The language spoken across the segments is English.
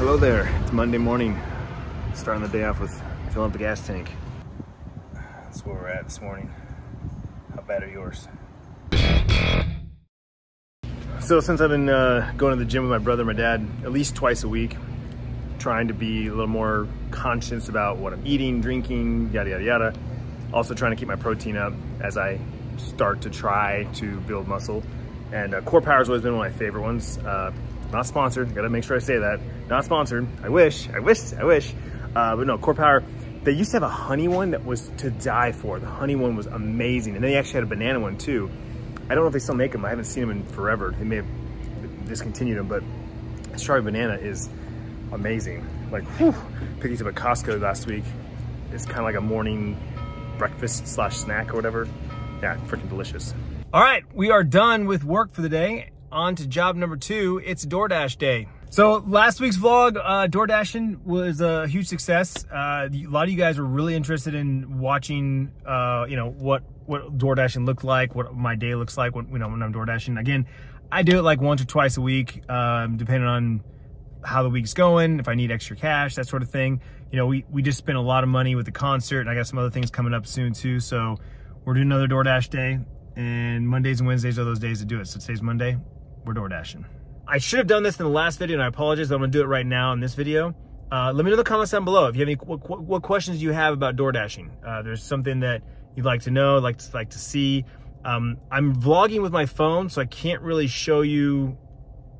Hello there, it's Monday morning. Starting the day off with filling up the gas tank. That's where we're at this morning. How bad are yours? So since I've been uh, going to the gym with my brother and my dad at least twice a week, trying to be a little more conscious about what I'm eating, drinking, yada, yada, yada. Also trying to keep my protein up as I start to try to build muscle. And uh, Core Power has always been one of my favorite ones. Uh, not sponsored, gotta make sure I say that. Not sponsored, I wish, I wish, I wish. Uh, but no, Core Power, they used to have a honey one that was to die for. The honey one was amazing. And they actually had a banana one too. I don't know if they still make them. I haven't seen them in forever. They may have discontinued them, but strawberry banana is amazing. Like, whew, picked these up at Costco last week. It's kind of like a morning breakfast slash snack or whatever. Yeah, freaking delicious. All right, we are done with work for the day. On to job number two. It's DoorDash day. So last week's vlog, uh, DoorDashing was a huge success. Uh, a lot of you guys were really interested in watching, uh, you know, what what DoorDashing looked like, what my day looks like when, you know, when I'm DoorDashing. Again, I do it like once or twice a week, um, depending on how the week's going, if I need extra cash, that sort of thing. You know, we, we just spent a lot of money with the concert and I got some other things coming up soon too. So we're doing another DoorDash day and Mondays and Wednesdays are those days to do it. So today's Monday, we're DoorDashing. I should have done this in the last video and I apologize, I'm gonna do it right now in this video. Uh, let me know in the comments down below if you have any, what, what questions you have about DoorDashing. Uh, there's something that you'd like to know, like to, like to see. Um, I'm vlogging with my phone, so I can't really show you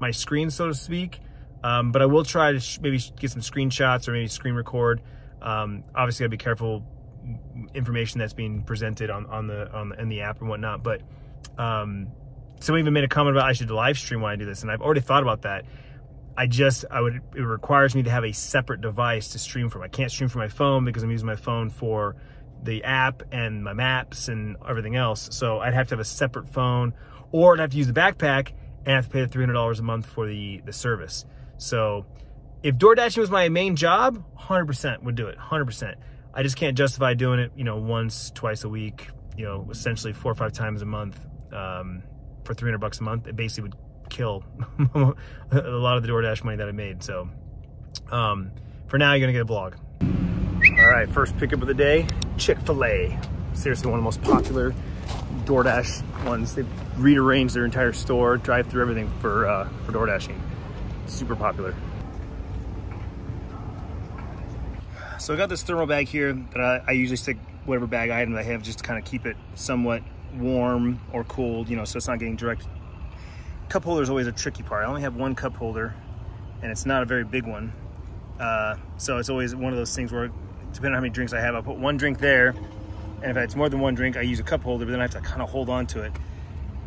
my screen, so to speak. Um, but I will try to maybe get some screenshots or maybe screen record. Um, obviously, I'll be careful information that's being presented on, on the on the, in the app and whatnot. But um, someone even made a comment about I should live stream when I do this, and I've already thought about that. I just I would it requires me to have a separate device to stream from. I can't stream from my phone because I'm using my phone for the app and my maps and everything else. So I'd have to have a separate phone, or I'd have to use the backpack and have to pay the $300 a month for the the service. So if DoorDashing was my main job, 100% would do it, 100%. I just can't justify doing it, you know, once, twice a week, you know, essentially four or five times a month um, for 300 bucks a month. It basically would kill a lot of the DoorDash money that I made. So um, for now, you're gonna get a vlog. All right, first pickup of the day, Chick-fil-A. Seriously, one of the most popular DoorDash ones. They've rearranged their entire store, drive through everything for, uh, for DoorDashing super popular. So I got this thermal bag here that I, I usually stick whatever bag item I have just to kind of keep it somewhat warm or cooled, you know, so it's not getting direct. Cup holder is always a tricky part. I only have one cup holder and it's not a very big one. Uh, so it's always one of those things where depending on how many drinks I have, I'll put one drink there. And if it's more than one drink, I use a cup holder, but then I have to kind of hold on to it.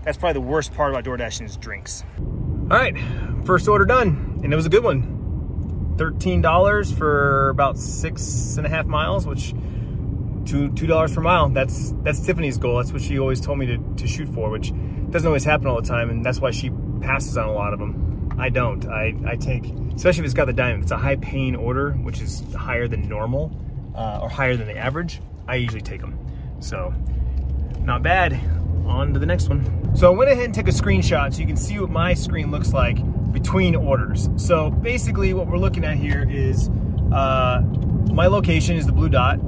That's probably the worst part about DoorDashing is drinks. All right, first order done, and it was a good one. $13 for about six and a half miles, which two two dollars per mile. That's that's Tiffany's goal. That's what she always told me to, to shoot for, which doesn't always happen all the time, and that's why she passes on a lot of them. I don't. I, I take, especially if it's got the diamond. If it's a high pain order, which is higher than normal, uh, or higher than the average, I usually take them. So, not bad on to the next one. So I went ahead and took a screenshot so you can see what my screen looks like between orders. So basically what we're looking at here is uh, my location is the blue dot,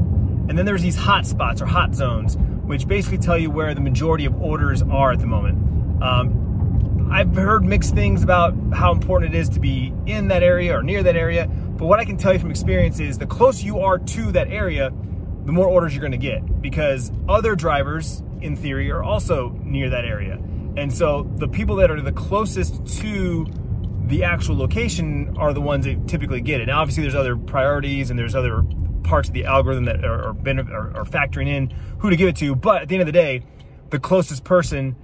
and then there's these hot spots or hot zones, which basically tell you where the majority of orders are at the moment. Um, I've heard mixed things about how important it is to be in that area or near that area, but what I can tell you from experience is the closer you are to that area, the more orders you're gonna get because other drivers in theory, are also near that area. And so the people that are the closest to the actual location are the ones that typically get it. Now, obviously, there's other priorities and there's other parts of the algorithm that are, are, are, are factoring in who to give it to. But at the end of the day, the closest person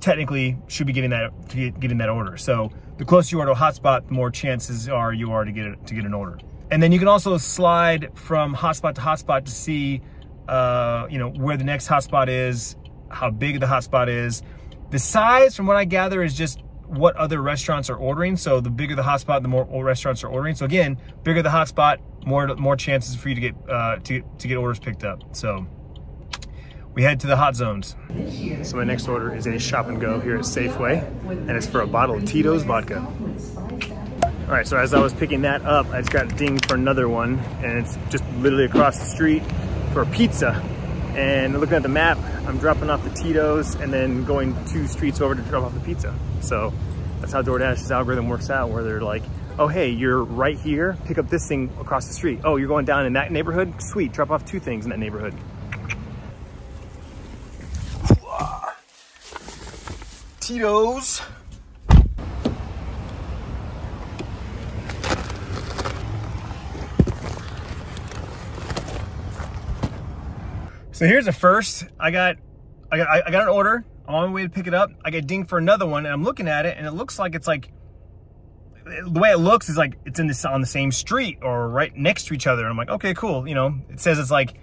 technically should be getting that to get, getting that order. So the closer you are to a hotspot, the more chances are you are to get to get an order. And then you can also slide from hotspot to hotspot to see uh, you know, where the next hotspot is, how big the hotspot is. The size, from what I gather, is just what other restaurants are ordering. So the bigger the hotspot, the more restaurants are ordering. So again, bigger the hotspot, more more chances for you to get uh, to to get orders picked up. So we head to the hot zones. So my next order is a shop and go here at Safeway, and it's for a bottle of Tito's vodka. All right, so as I was picking that up, I just got dinged for another one, and it's just literally across the street for a pizza. And looking at the map, I'm dropping off the Tito's and then going two streets over to drop off the pizza. So that's how DoorDash's algorithm works out, where they're like, oh, hey, you're right here, pick up this thing across the street. Oh, you're going down in that neighborhood? Sweet, drop off two things in that neighborhood. Tito's. So here's the first. I got, I got, I got an order. I'm on my way to pick it up. I get dinged for another one, and I'm looking at it, and it looks like it's like the way it looks is like it's in this on the same street or right next to each other. And I'm like, okay, cool. You know, it says it's like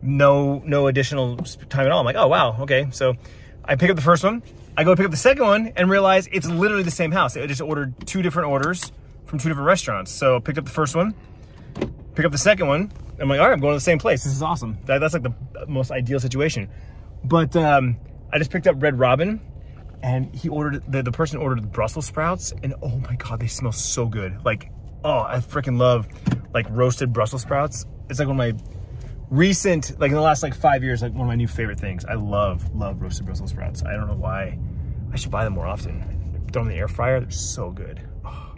no no additional time at all. I'm like, oh wow, okay. So I pick up the first one. I go pick up the second one and realize it's literally the same house. I just ordered two different orders from two different restaurants. So I picked up the first one, pick up the second one. I'm like, all right, I'm going to the same place. This is awesome. That, that's like the most ideal situation. But um, I just picked up Red Robin and he ordered, the, the person ordered the Brussels sprouts and oh my God, they smell so good. Like, oh, I freaking love like roasted Brussels sprouts. It's like one of my recent, like in the last like five years, like one of my new favorite things. I love, love roasted Brussels sprouts. I don't know why. I should buy them more often. Throw them in the air fryer, they're so good. Oh.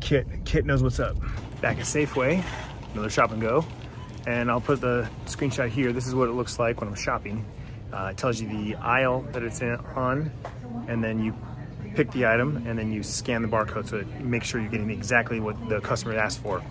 Kit, Kit knows what's up. Back at Safeway, another shop and go. And I'll put the screenshot here. This is what it looks like when I'm shopping. Uh, it tells you the aisle that it's in, on, and then you pick the item, and then you scan the barcode so it makes sure you're getting exactly what the customer asked for.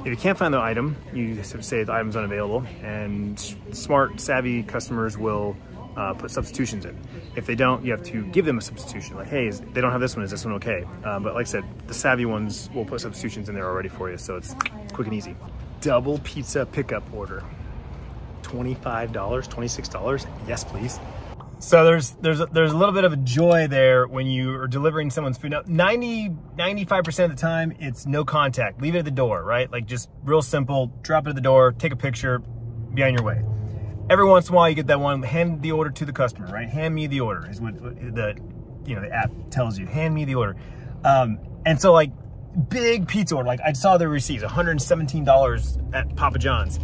If you can't find the item, you say the item's unavailable, and smart, savvy customers will uh, put substitutions in. If they don't, you have to give them a substitution. Like, hey, is, they don't have this one, is this one okay? Um, but like I said, the savvy ones will put substitutions in there already for you, so it's quick and easy. Double pizza pickup order. $25, $26, yes please. So there's there's a, there's a little bit of a joy there when you are delivering someone's food. Now, 90 95% of the time it's no contact. Leave it at the door, right? Like just real simple, drop it at the door, take a picture, be on your way. Every once in a while you get that one hand the order to the customer, right? Hand me the order is what the you know the app tells you. Hand me the order. Um, and so like big pizza order, like I saw the receipts, $117 at Papa John's.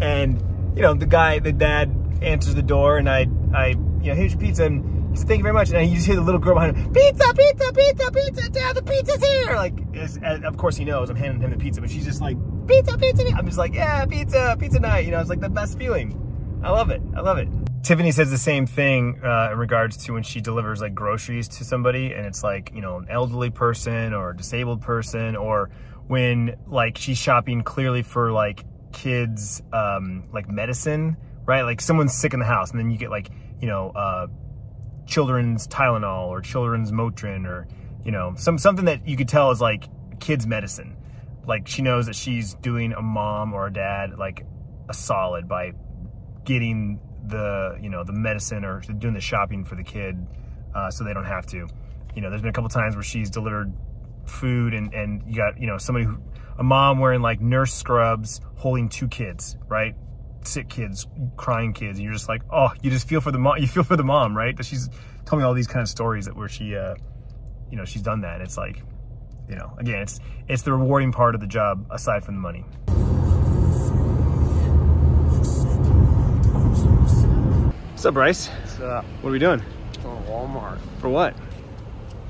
And you know, the guy, the dad answers the door and I, I, you know, here's your pizza and he said, thank you very much. And you just hear the little girl behind him, pizza, pizza, pizza, pizza, dad, the pizza's here. Like, of course he knows I'm handing him the pizza, but she's just like, pizza, pizza. I'm just like, yeah, pizza, pizza night. You know, it's like the best feeling. I love it. I love it. Tiffany says the same thing uh, in regards to when she delivers like groceries to somebody and it's like, you know, an elderly person or a disabled person or when like she's shopping clearly for like kids um, like medicine, right? Like someone's sick in the house and then you get like, you know, uh, children's Tylenol or children's Motrin or, you know, some something that you could tell is like kids medicine. Like she knows that she's doing a mom or a dad like a solid by getting the, you know, the medicine or doing the shopping for the kid uh, so they don't have to. You know, there's been a couple times where she's delivered food and, and you got, you know, somebody who, a mom wearing like nurse scrubs holding two kids, right? Sick kids, crying kids. And you're just like, oh, you just feel for the mom. You feel for the mom, right? That she's telling me all these kind of stories that where she, uh, you know, she's done that. It's like, you know, again, it's, it's the rewarding part of the job aside from the money. What's up, Bryce? What's up? What are we doing? Going to Walmart For what?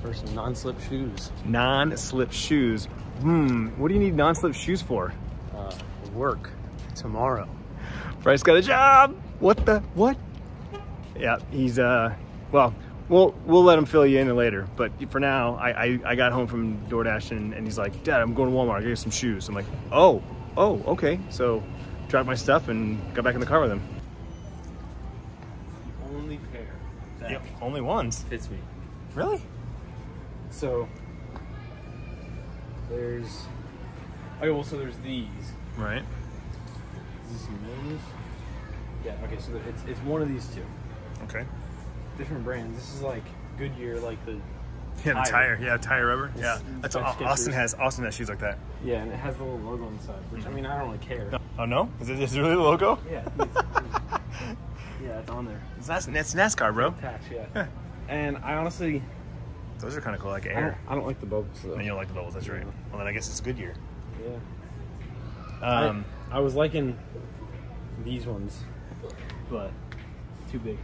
for some non-slip shoes. Non-slip shoes. Hmm, what do you need non-slip shoes for? Uh, work tomorrow. Bryce got a job. What the, what? Yeah, he's, uh, well, we'll, we'll let him fill you in later. But for now, I, I, I got home from DoorDash and, and he's like, Dad, I'm going to Walmart. I got you some shoes. I'm like, oh, oh, okay. So dropped my stuff and got back in the car with him. Yep, only ones. fits me. Really? So there's okay. Well, so there's these. Right. Is this these? Yeah. Okay. So it's it's one of these two Okay. different brands. This is like Goodyear, like the Yeah, the Tire. tire. Yeah, tire rubber. It's Yeah, that's like Austin has. Austin has shoes like that. yeah, and it has the little logo on the side. Which I mm-hmm. mean, I don't really care. Oh no? Is it, is it really the logo? Yeah. It's, on there. It's, Nas- it's NASCAR, bro. Yeah. and I honestly, Those are kind of cool, like I don't, air. I don't like the bubbles though. And you don't like the bubbles, that's right. Well, then I guess it's Goodyear. Yeah. Um, I, I was liking these ones, but too big.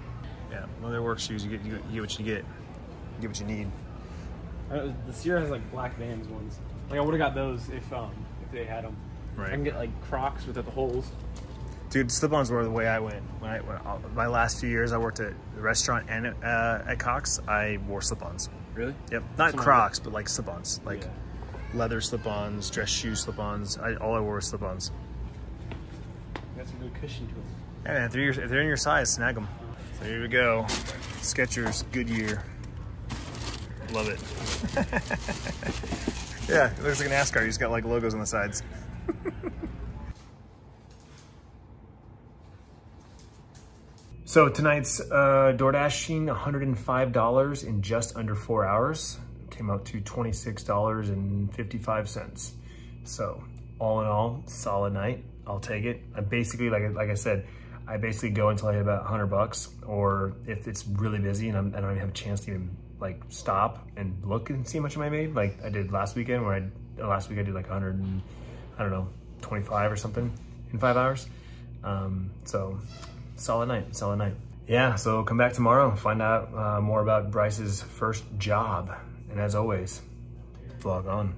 yeah, well, they're work shoes. You get, you, you get what you get. You get what you need. Uh, the Sierra has like black Vans ones. Like I would have got those if um if they had them. Right. I can get like Crocs without the holes. Dude, slip-ons were the way I went. When I, when I, my last few years, I worked at the restaurant and uh, at Cox. I wore slip-ons. Really? Yep, not Crocs, but like slip-ons, like Yeah. leather slip-ons, dress shoe slip-ons. I, all I wore was slip-ons. Got some good cushion to them. Yeah, man, if they're, your, if they're in your size, snag them. So here we go. Skechers Goodyear. Love it. yeah, it looks like an NASCAR. You just got like logos on the sides. so tonight's uh, door dashing $105 in just under four hours. Came out to $26.55. So all in all, solid night. I'll take it. I basically, like, like I said, I basically go until I hit about 100 bucks, or if it's really busy and I'm, I don't even have a chance to even like stop and look and see how much I made, like I did last weekend, where I uh, last week I did like 100, and, I don't know, 25 or something in five hours. Um, so solid night, solid night. Yeah, so come back tomorrow find out uh, more about Bryce's first job. And as always, vlog on.